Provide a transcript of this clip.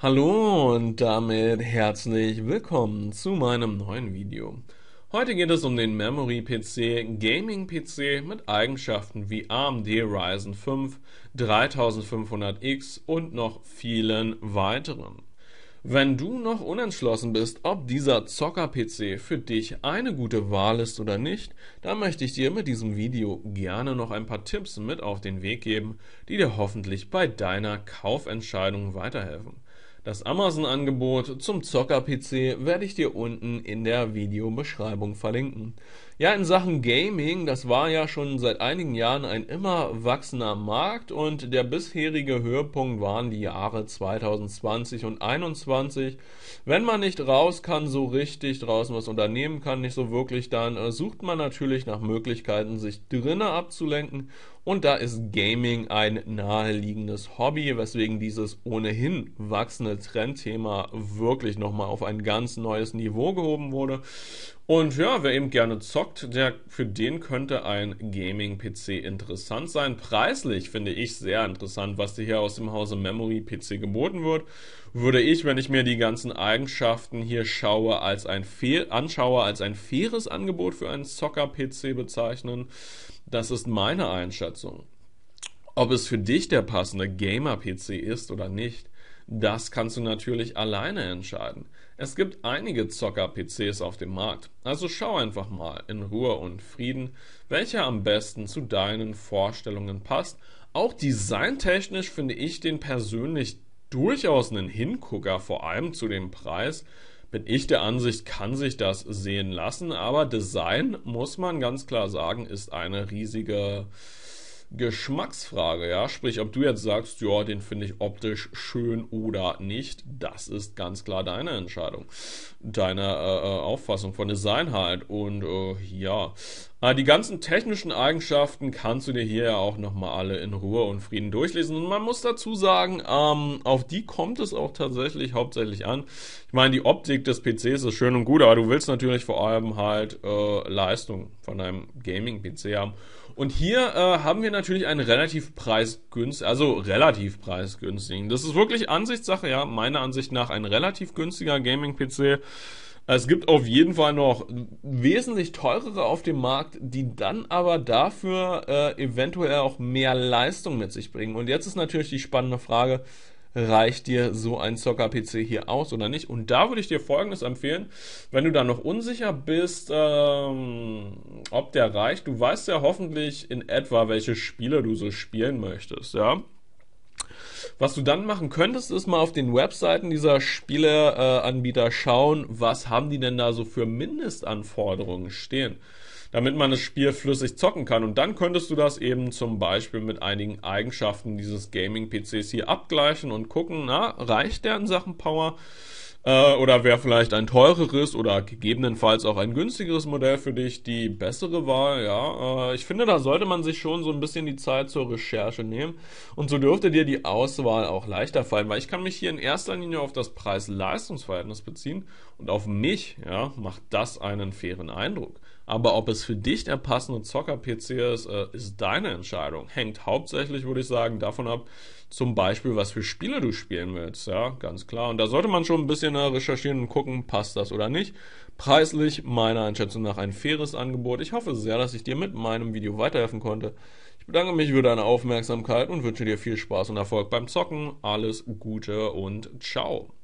Hallo und damit herzlich willkommen zu meinem neuen Video. Heute geht es um den Memory PC Gaming PC mit Eigenschaften wie AMD Ryzen 5 3500X und noch vielen weiteren. Wenn du noch unentschlossen bist, ob dieser Zocker-PC für dich eine gute Wahl ist oder nicht, dann möchte ich dir mit diesem Video gerne noch ein paar Tipps mit auf den Weg geben, die dir hoffentlich bei deiner Kaufentscheidung weiterhelfen. Das Amazon-Angebot zum Zocker-PC werde ich dir unten in der Videobeschreibung verlinken. Ja, in Sachen Gaming, das war ja schon seit einigen Jahren ein immer wachsender Markt und der bisherige Höhepunkt waren die Jahre 2020 und 2021. Wenn man nicht raus kann, so richtig draußen was unternehmen kann, nicht so wirklich, dann äh, sucht man natürlich nach Möglichkeiten, sich drinnen abzulenken und da ist Gaming ein naheliegendes Hobby, weswegen dieses ohnehin wachsende Trendthema wirklich nochmal auf ein ganz neues Niveau gehoben wurde. Und ja, wer eben gerne zockt, der, für den könnte ein Gaming-PC interessant sein. Preislich finde ich sehr interessant, was dir hier aus dem Hause Memory PC geboten wird. Würde ich, wenn ich mir die ganzen Eigenschaften hier schaue, als ein anschaue, als ein faires Angebot für einen Zocker-PC bezeichnen. Das ist meine Einschätzung. Ob es für dich der passende Gamer-PC ist oder nicht, das kannst du natürlich alleine entscheiden. Es gibt einige Zocker-PCs auf dem Markt, also schau einfach mal in Ruhe und Frieden, welcher am besten zu deinen Vorstellungen passt. Auch designtechnisch finde ich den persönlich durchaus einen Hingucker, vor allem zu dem Preis. Bin ich der Ansicht, kann sich das sehen lassen, aber Design, muss man ganz klar sagen, ist eine riesige Geschmacksfrage, ja. Sprich, ob du jetzt sagst, ja, den finde ich optisch schön oder nicht, das ist ganz klar deine Entscheidung. Deine äh, äh Auffassung von Design halt. Und äh, ja. Äh, die ganzen technischen Eigenschaften kannst du dir hier ja auch nochmal alle in Ruhe und Frieden durchlesen. Und man muss dazu sagen, ähm, auf die kommt es auch tatsächlich hauptsächlich an. Ich meine, die Optik des PCs ist schön und gut, aber du willst natürlich vor allem halt äh, Leistung von deinem Gaming-PC haben. Und hier äh, haben wir natürlich einen relativ preisgünstigen, also relativ preisgünstigen. Das ist wirklich Ansichtssache, ja, meiner Ansicht nach ein relativ günstiger Gaming-PC. Es gibt auf jeden Fall noch wesentlich teurere auf dem Markt, die dann aber dafür äh, eventuell auch mehr Leistung mit sich bringen. Und jetzt ist natürlich die spannende Frage, reicht dir so ein Zocker-PC hier aus oder nicht? Und da würde ich dir Folgendes empfehlen, wenn du da noch unsicher bist, ähm, ob der reicht, du weißt ja hoffentlich in etwa, welche Spiele du so spielen möchtest, ja? Was du dann machen könntest, ist mal auf den Webseiten dieser Spieleanbieter schauen, was haben die denn da so für Mindestanforderungen stehen damit man das Spiel flüssig zocken kann. Und dann könntest du das eben zum Beispiel mit einigen Eigenschaften dieses Gaming-PCs hier abgleichen und gucken, na, reicht der in Sachen Power? Äh, oder wäre vielleicht ein teureres oder gegebenenfalls auch ein günstigeres Modell für dich die bessere Wahl? Ja, äh, ich finde, da sollte man sich schon so ein bisschen die Zeit zur Recherche nehmen und so dürfte dir die Auswahl auch leichter fallen, weil ich kann mich hier in erster Linie auf das Preis-Leistungs-Verhältnis beziehen und auf mich, ja, macht das einen fairen Eindruck. Aber ob es für dich der passende Zocker-PC ist, äh, ist deine Entscheidung. Hängt hauptsächlich, würde ich sagen, davon ab, zum Beispiel, was für Spiele du spielen willst. Ja, ganz klar. Und da sollte man schon ein bisschen äh, recherchieren und gucken, passt das oder nicht. Preislich, meiner Einschätzung nach, ein faires Angebot. Ich hoffe sehr, dass ich dir mit meinem Video weiterhelfen konnte. Ich bedanke mich für deine Aufmerksamkeit und wünsche dir viel Spaß und Erfolg beim Zocken. Alles Gute und ciao.